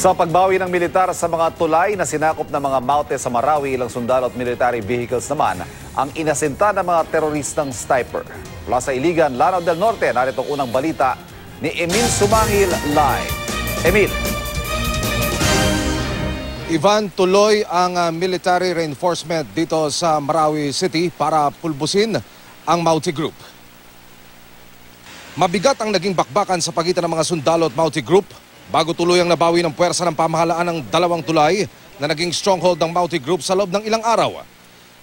Sa pagbawi ng militar sa mga tulay na sinakop ng mga maute sa Marawi, ilang sundalo at military vehicles naman ang inasinta ng mga teroristang sniper. Mula sa Iligan, Lanao del Norte, narito ang unang balita ni Emil Sumangil live. Emil. Ivan, tuloy ang uh, military reinforcement dito sa Marawi City para pulbusin ang Mauti Group. Mabigat ang naging bakbakan sa pagitan ng mga sundalo at Mauti Group bago tuluyang nabawi ng puwersa ng pamahalaan ng dalawang tulay na naging stronghold ng Mauti Group sa loob ng ilang araw.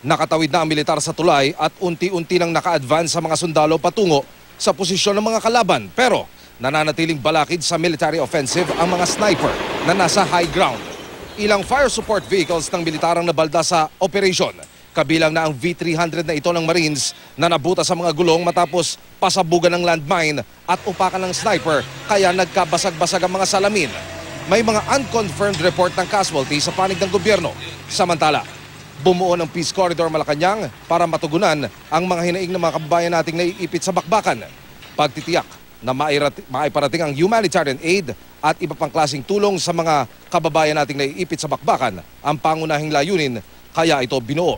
Nakatawid na ang militar sa tulay at unti-unti nang naka-advance sa mga sundalo patungo sa posisyon ng mga kalaban. Pero nananatiling balakid sa military offensive ang mga sniper na nasa high ground. Ilang fire support vehicles ng militarang nabalda sa operation. Kabilang na ang V-300 na ito ng Marines na nabuta sa mga gulong matapos pasabugan ng landmine at upakan ng sniper kaya nagkabasag-basag ang mga salamin. May mga unconfirmed report ng casualty sa panig ng gobyerno. Samantala, bumuo ng Peace Corridor Malacanang para matugunan ang mga hinaing ng mga kababayan nating naiipit sa bakbakan. Pagtitiyak na maiparating ang humanitarian aid at iba pang klasing tulong sa mga kababayan nating naiipit sa bakbakan ang pangunahing layunin kaya ito binuo.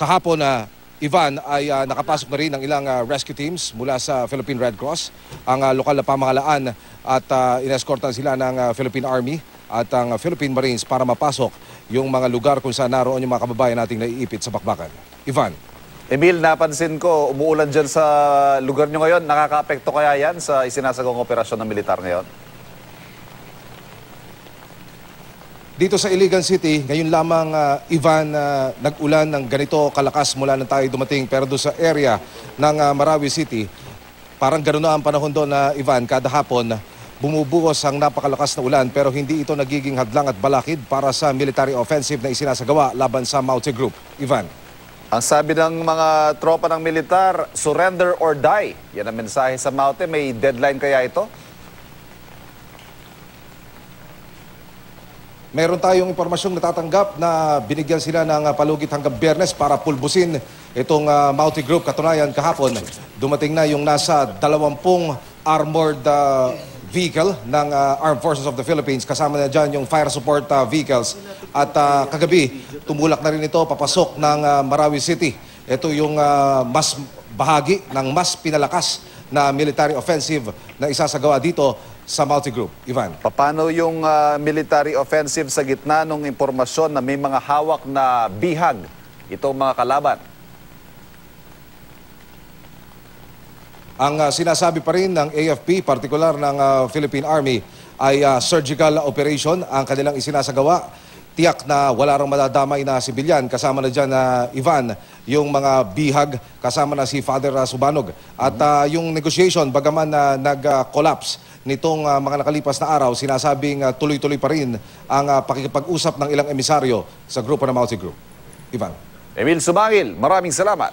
Kahapon na Ivan ay ah, nakapasok na rin ng ilang ah, rescue teams mula sa Philippine Red Cross. Ang ah, lokal na pamahalaan at uh, inescortan sila ng ah, Philippine Army at ang Philippine Marines para mapasok yung mga lugar kung saan naroon yung mga kababayan nating naiipit sa bakbakan. Ivan. Emil, napansin ko, umuulan dyan sa lugar nyo ngayon. Nakaka-apekto kaya yan sa isinasagawang operasyon ng militar ngayon? Dito sa Iligan City, ngayon lamang ah, Ivan ah, nag-ulan ng ganito kalakas mula nang tayo dumating pero doon sa area ng ah, Marawi City, parang gano'n na ang panahon doon na Ivan kada hapon bumubuhos ang napakalakas na ulan pero hindi ito nagiging hadlang at balakid para sa military offensive na isinasagawa laban sa Maute Group. Ivan. Ang sabi ng mga tropa ng militar, surrender or die. Yan ang mensahe sa Maute. May deadline kaya ito? Meron tayong impormasyong natatanggap na binigyan sila ng ah, palugit hanggang biyernes para pulbusin itong uh, Mauti Group. Katunayan kahapon, dumating na yung nasa 20 armored ah, vehicle ng ah, Armed Forces of the Philippines. Kasama na dyan yung fire support ah, vehicles. At ah, kagabi, tumulak na rin ito papasok ng ah, Marawi City. Ito yung ah, mas bahagi ng mas pinalakas na military offensive na isasagawa dito sa Mauti Group. Ivan. Paano yung ah, military offensive sa gitna ng impormasyon na may mga hawak na bihag itong mga kalaban? Ang ah, sinasabi pa rin ng AFP, partikular ng ah, Philippine Army, ay ah, surgical operation ang kanilang isinasagawa. Tiyak na wala rang madadamay na sibilyan. Kasama na dyan na Ivan, yung mga bihag, kasama na si Father ah, Subanog. At ah, yung negotiation, bagaman na nag-collapse nitong ah, mga nakalipas na araw, sinasabing ah, tuloy-tuloy pa rin ang ah, pakikipag-usap ng ilang emisaryo sa grupo ng Mauti Group. Ivan. Emil Sumangil, maraming salamat.